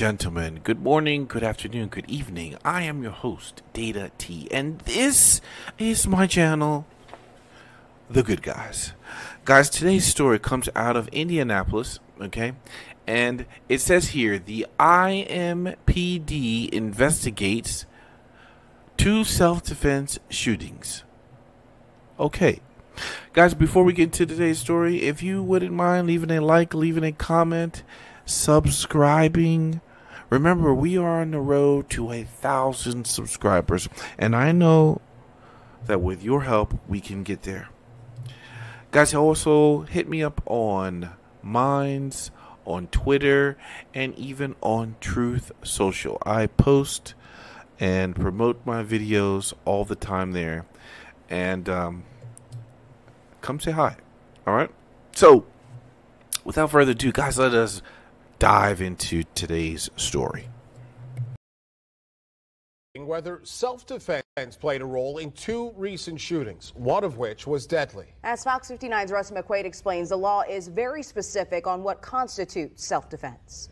gentlemen, good morning, good afternoon, good evening. I am your host, Data T, and this is my channel, The Good Guys. Guys, today's story comes out of Indianapolis, okay? And it says here the IMPD investigates two self defense shootings. Okay. Guys, before we get into today's story, if you wouldn't mind leaving a like, leaving a comment, subscribing. Remember, we are on the road to a thousand subscribers, and I know that with your help, we can get there. Guys, also hit me up on Minds, on Twitter, and even on Truth Social. I post and promote my videos all the time there. And um, come say hi. All right? So, without further ado, guys, let us dive into today's story. Whether self defense played a role in two recent shootings, one of which was deadly. As Fox 59's Russ McQuaid explains, the law is very specific on what constitutes self defense.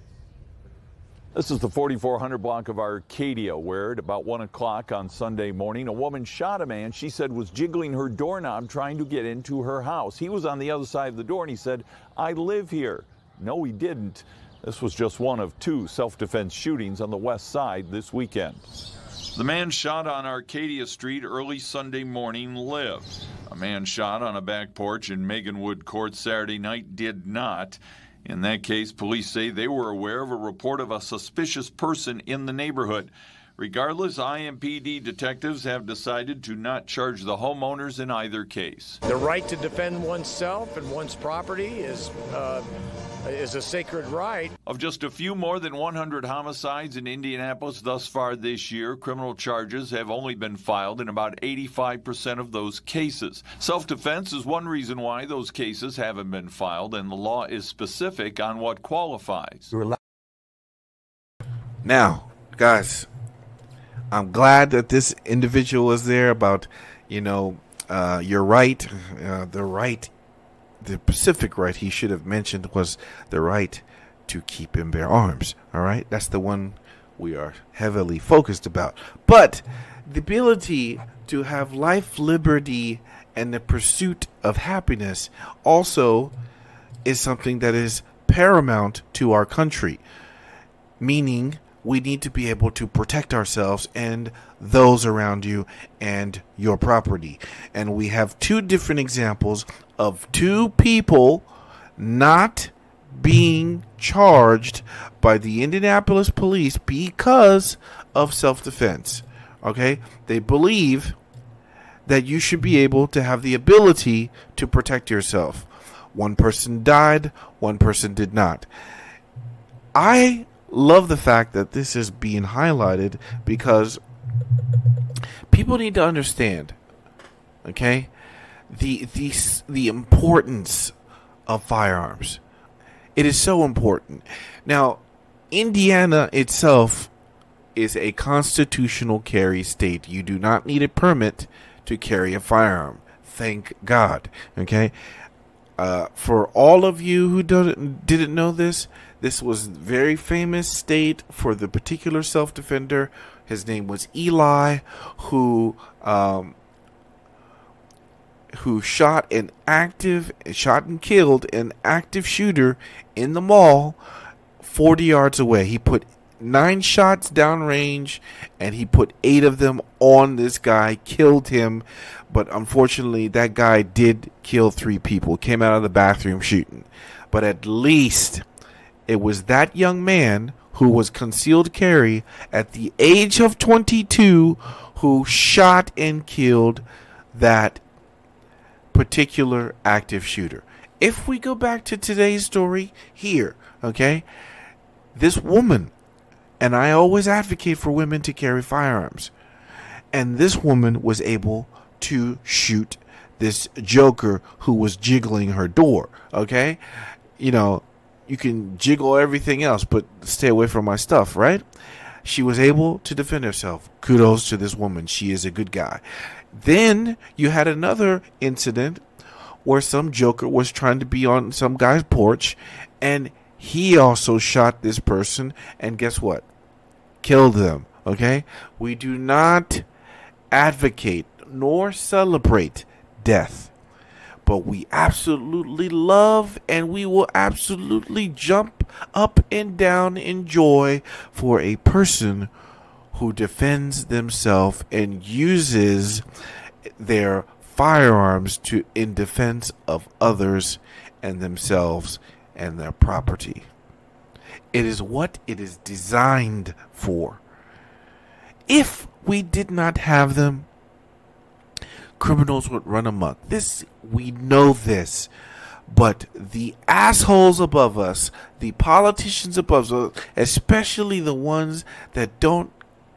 This is the 4400 block of Arcadia, where at about 1 o'clock on Sunday morning, a woman shot a man she said was jiggling her doorknob trying to get into her house. He was on the other side of the door and he said, I live here. No, he didn't. This was just one of two self defense shootings on the west side this weekend. The man shot on Arcadia Street early Sunday morning lived. A man shot on a back porch in Meganwood Court Saturday night did not. In that case, police say they were aware of a report of a suspicious person in the neighborhood. Regardless, IMPD detectives have decided to not charge the homeowners in either case. The right to defend oneself and one's property is uh, is a sacred right. Of just a few more than 100 homicides in Indianapolis thus far this year, criminal charges have only been filed in about 85% of those cases. Self defense is one reason why those cases haven't been filed, and the law is specific on what qualifies. Now, guys, I'm glad that this individual was there about, you know, uh, you're right, uh, the right, the Pacific right he should have mentioned was the right to keep and bear arms. All right, that's the one we are heavily focused about. But the ability to have life, liberty, and the pursuit of happiness also is something that is paramount to our country, meaning we need to be able to protect ourselves and those around you and your property. And we have two different examples of two people not being charged by the Indianapolis police because of self defense. Okay? They believe that you should be able to have the ability to protect yourself. One person died, one person did not. I love the fact that this is being highlighted because people need to understand okay the the the importance of firearms. It is so important. Now indiana itself is a constitutional carry state. You do not need a permit to carry a firearm. Thank god okay uh, for all of you who didn't know this, this was very famous state for the particular self defender. His name was Eli, who um, who shot an active, shot and killed an active shooter in the mall, forty yards away. He put nine shots downrange, and he put eight of them on this guy, killed him. But unfortunately, that guy did kill three people. Came out of the bathroom shooting. But at least it was that young man who was concealed carry at the age of 22 who shot and killed that particular active shooter. If we go back to today's story here, okay, this woman and I always advocate for women to carry firearms. And this woman was able to shoot this joker who was jiggling her door. Okay? You know, you can jiggle everything else, but stay away from my stuff, right? She was able to defend herself. Kudos to this woman. She is a good guy. Then you had another incident where some joker was trying to be on some guy's porch and he also shot this person, and guess what? Killed them. Okay? We do not advocate nor celebrate death, but we absolutely love and we will absolutely jump up and down in joy for a person who defends themselves and uses their firearms to in defense of others and themselves and their property. It is what it is designed for. If we did not have them, criminals would run amok. This we know this. But the assholes above us, the politicians above us, especially the ones that don't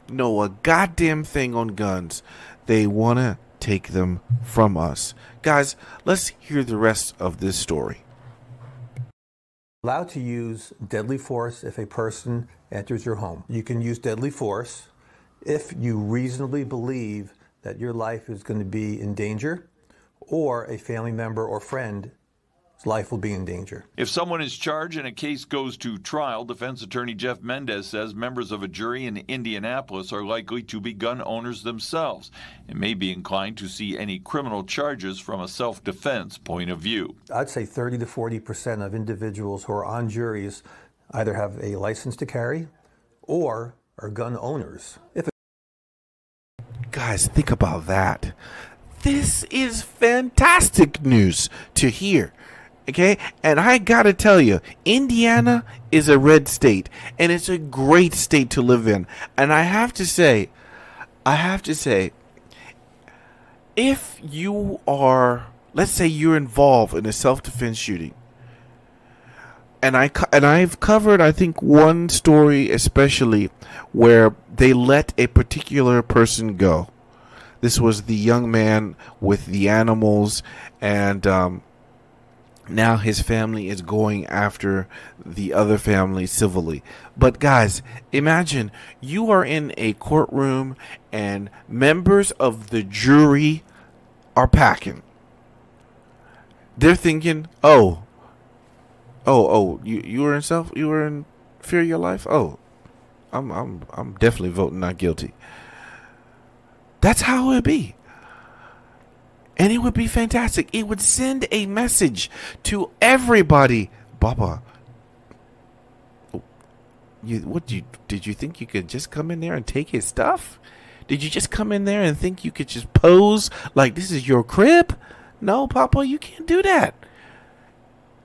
know a goddamn thing on guns, they want to take them from us. Guys, let's hear the rest of this story. Allowed to use deadly force if a person enters your home. You can use deadly force if you reasonably believe that your life is going to be in danger or a family member or friend life will be in danger. If someone is charged and a case goes to trial, defense attorney Jeff Mendez says members of a jury in Indianapolis are likely to be gun owners themselves and may be inclined to see any criminal charges from a self defense point of view. I'd say 30 to 40 percent of individuals who are on juries either have a license to carry or are gun owners. If Guys, think about that. This is fantastic news to hear. Okay, and I gotta tell you, Indiana is a red state, and it's a great state to live in. And I have to say, I have to say, if you are, let's say, you're involved in a self-defense shooting, and I and I've covered, I think, one story especially where they let a particular person go. This was the young man with the animals, and um, now his family is going after the other family civilly. But guys, imagine you are in a courtroom and members of the jury are packing. They're thinking, "Oh, oh, oh, you you were in self, you were in fear of your life. Oh, I'm I'm I'm definitely voting not guilty." That's how it be. And it would be fantastic. It would send a message to everybody. Baba, you what you did you think you could just come in there and take his stuff? Did you just come in there and think you could just pose like this is your crib? No, Papa, you can't do that.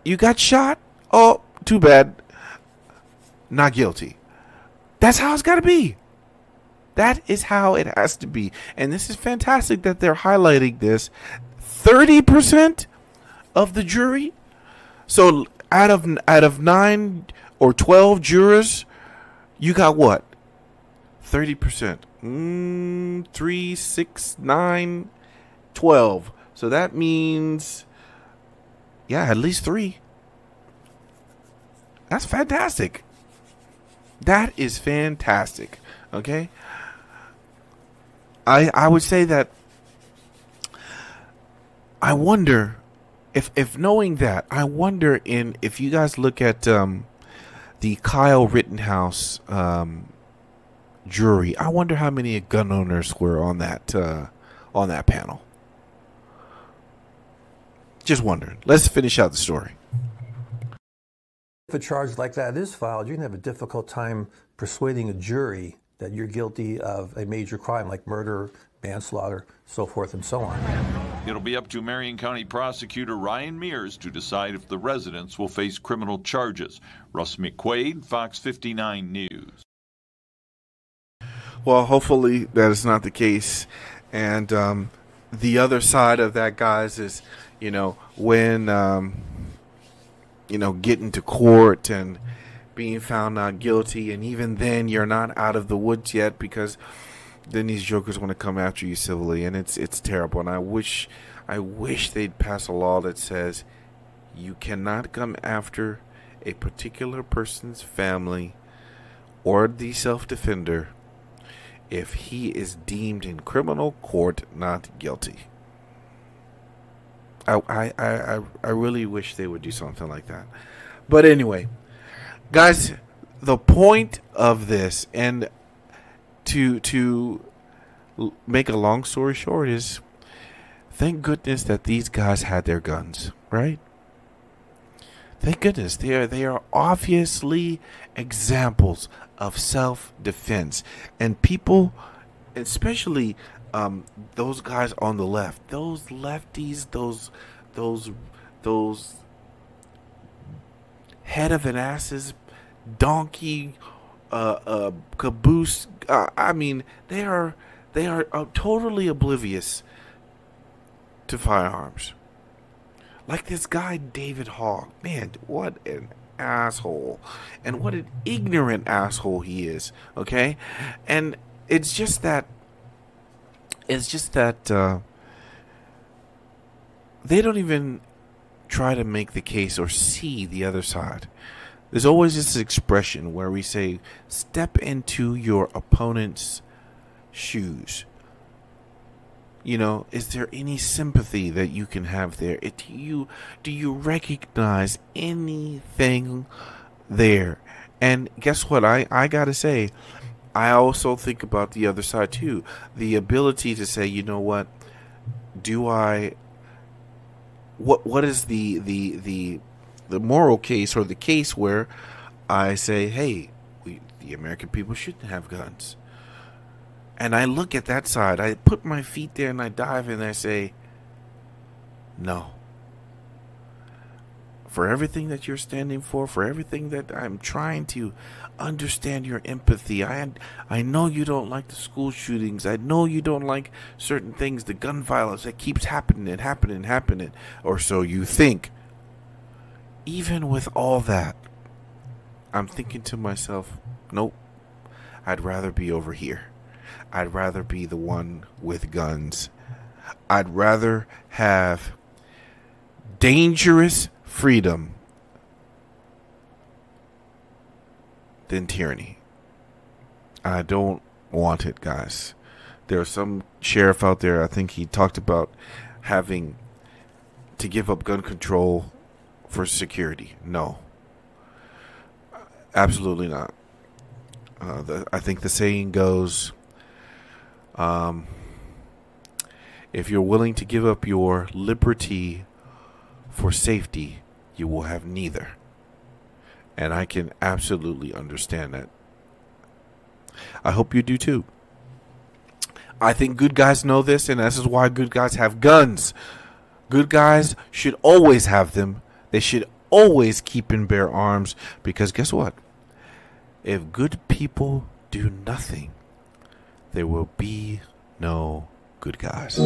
You got shot? Oh, too bad. Not guilty. That's how it's got to be. That is how it has to be. And this is fantastic that they're highlighting this. 30% of the jury. So out of out of 9 or 12 jurors, you got what? 30%. Mm, 3 6 9 12. So that means yeah, at least 3. That's fantastic. That is fantastic. Okay? I I would say that I wonder if if knowing that I wonder in if you guys look at um, the Kyle Rittenhouse um, jury, I wonder how many gun owners were on that uh, on that panel. Just wondering. Let's finish out the story. If a charge like that is filed, you're to have a difficult time persuading a jury that you're guilty of a major crime like murder, manslaughter, so forth and so on. It'll be up to Marion County Prosecutor Ryan Mears to decide if the residents will face criminal charges. Russ McQuaid, Fox 59 News. Well, hopefully that is not the case. And um, the other side of that, guys, is you know when um, you know getting to court and being found not guilty, and even then you're not out of the woods yet because then these jokers want to come after you civilly, and it's it's terrible. And I wish I wish they'd pass a law that says you cannot come after a particular person's family or the self defender if he is deemed in criminal court not guilty. I, I, I, I really wish they would do something like that. But anyway, guys, the point of this, and to to make a long story short, is thank goodness that these guys had their guns, right? Thank goodness they are they are obviously examples of self defense, and people, especially um, those guys on the left, those lefties, those those those head of an asses, donkey, uh, uh, caboose. Uh, I mean, they are they are uh, totally oblivious to firearms. Like this guy David Hogg, man, what an asshole, and what an ignorant asshole he is. Okay, and it's just that. It's just that uh, they don't even try to make the case or see the other side. There's always this expression where we say, step into your opponent's shoes. You know, is there any sympathy that you can have there? It, do you do you recognize anything there? And guess what? I, I gotta say, I also think about the other side too. The ability to say, you know what, do I what what is the the the the moral case or the case where I say, hey, we, the American people shouldn't have guns. And I look at that side, I put my feet there and I dive and I say, no. For everything that you're standing for, for everything that I'm trying to understand your empathy. I I know you don't like the school shootings. I know you don't like certain things, the gun violence that keeps happening and happening and happening, or so you think. Even with all that, I'm thinking to myself, nope. I'd rather be over here. I'd rather be the one with guns. I'd rather have dangerous freedom than tyranny. I don't want it, guys. There's some sheriff out there, I think he talked about having to give up gun control for security. No. Absolutely not. Uh, the, I think the saying goes um, if you're willing to give up your liberty for safety, you will have neither. And I can absolutely understand that. I hope you do too. I think good guys know this, and this is why good guys have guns. Good guys should always have them. They should always keep and bear arms because guess what? If good people do nothing, there will be no good guys.